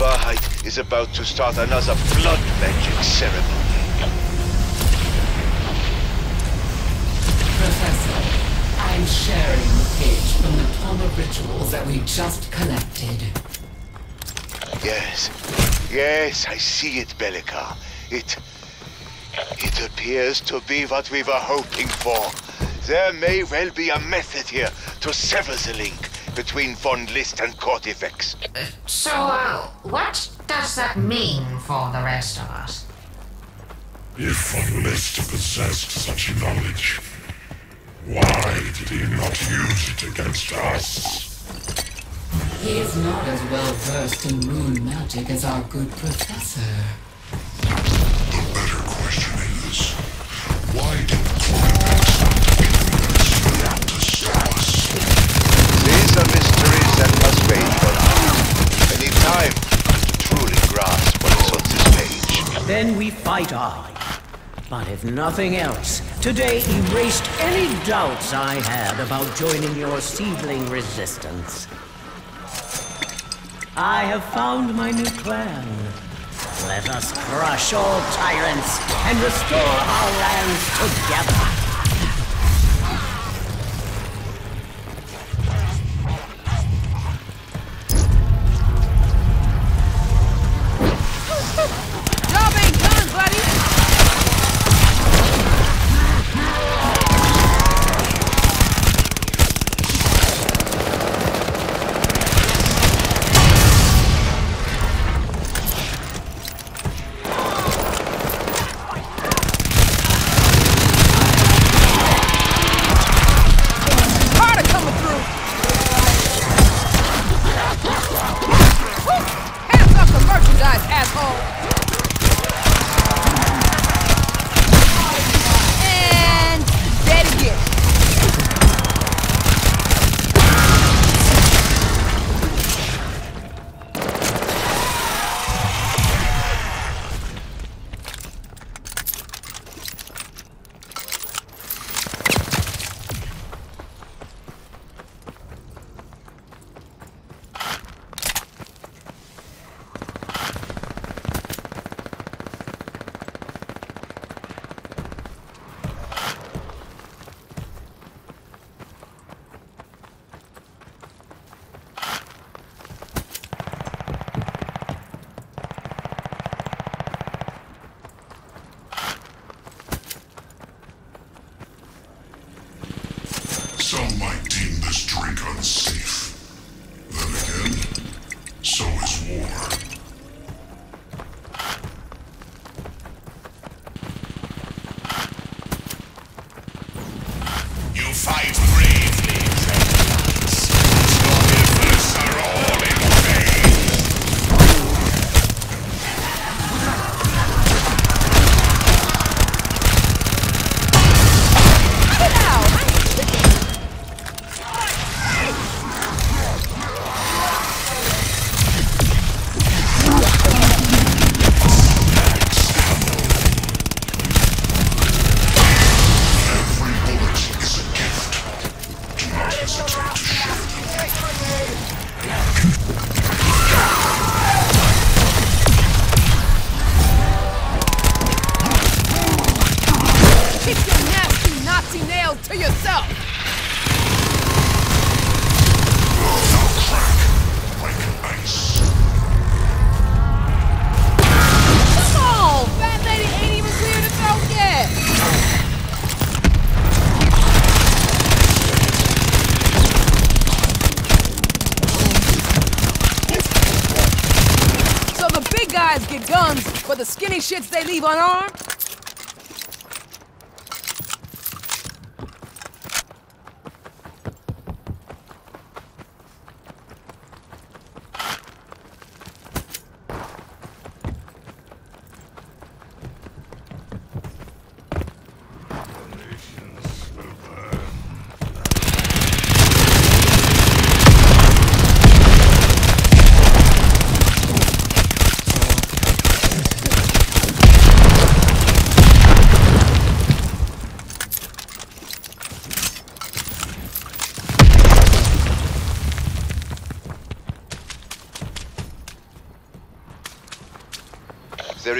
Wahrheit is about to start another blood magic ceremony. Professor, I'm sharing the page from the Tome of Rituals that we just collected. Yes. Yes, I see it, Bellica. It... It appears to be what we were hoping for. There may well be a method here to sever the link between Von List and Kortifex. So, uh, what does that mean for the rest of us? If Von List possessed such knowledge, why did he not use it against us? He is not as well versed in moon magic as our good professor. The better question is, why did Kortifex not give us to stop us? These are mysteries that must wait for now. I need time to truly grasp what is on this page. Then we fight on. But if nothing else, today erased any doubts I had about joining your seedling resistance. I have found my new clan. Let us crush all tyrants and restore our lands together. The skinny shits they leave unarmed?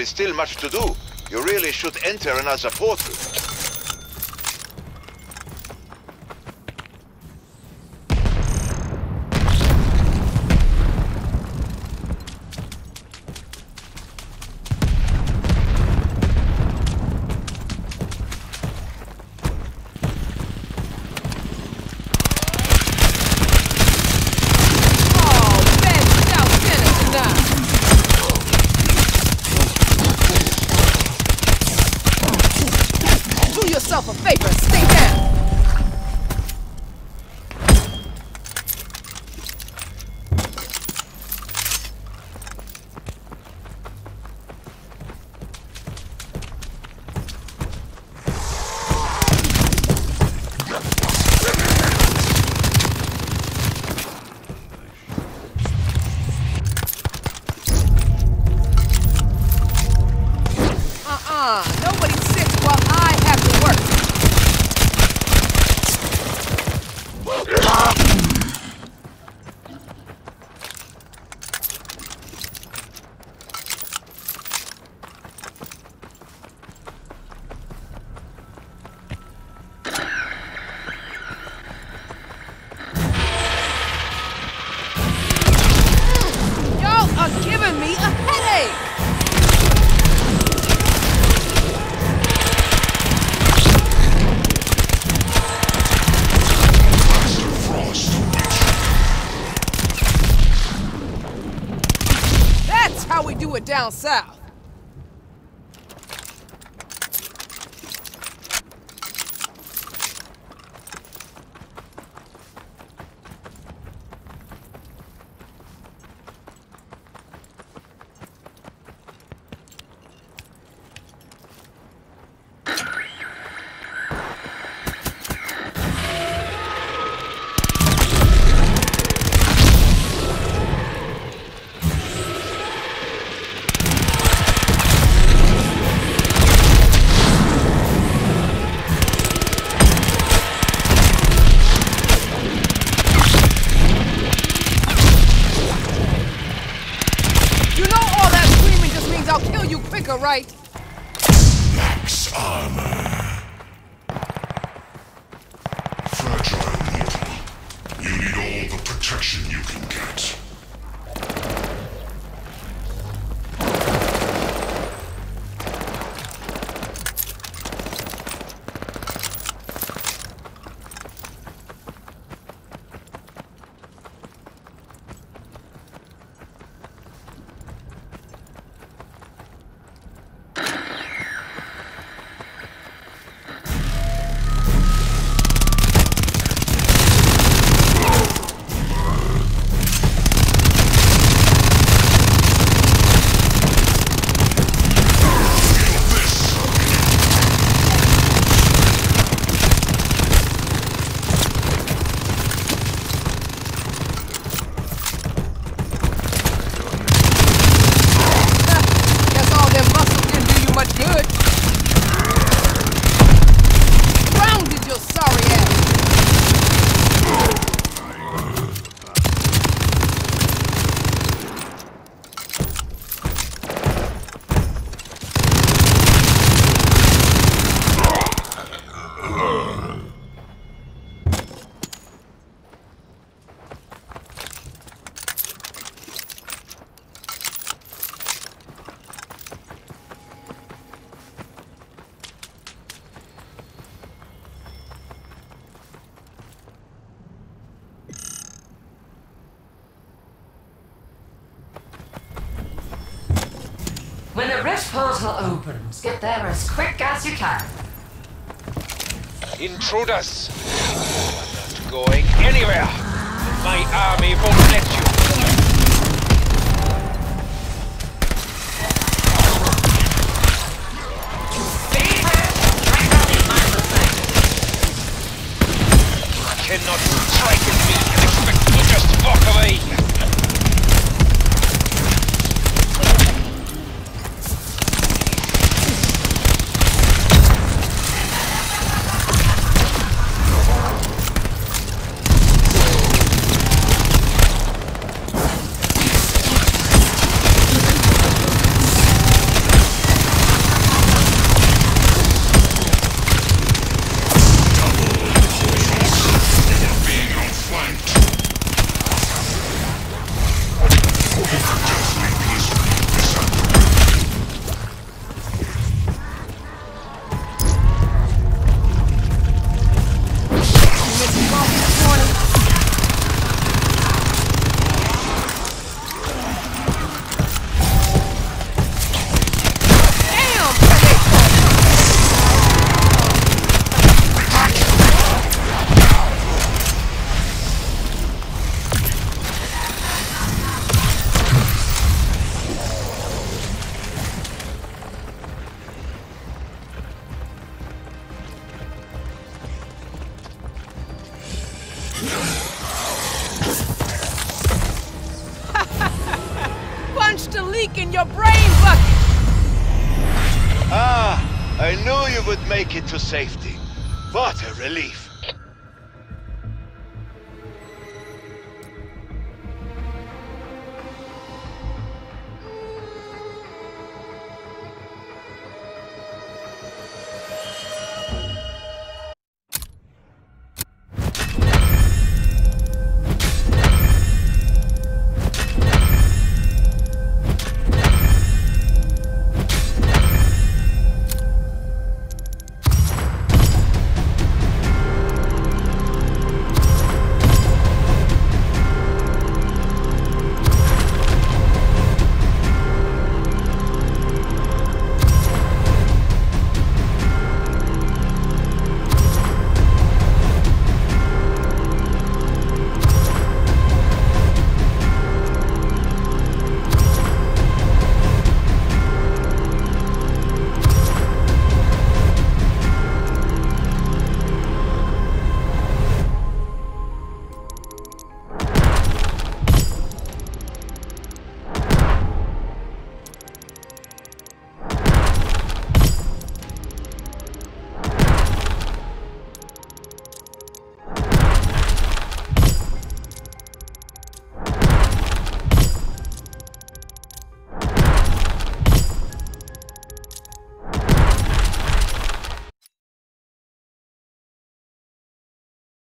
Is still much to do. You really should enter another portal. Yourself a favor it down south. You quicker, right? Max armor. Fragile mortal. You need all the protection you can get. Guess all them muscles didn't do you much good. Grounded your sorry ass. When the rift portal opens, get there as quick as you can. Intruders! I'm not going anywhere! My army won't let would make it to safety. What a relief.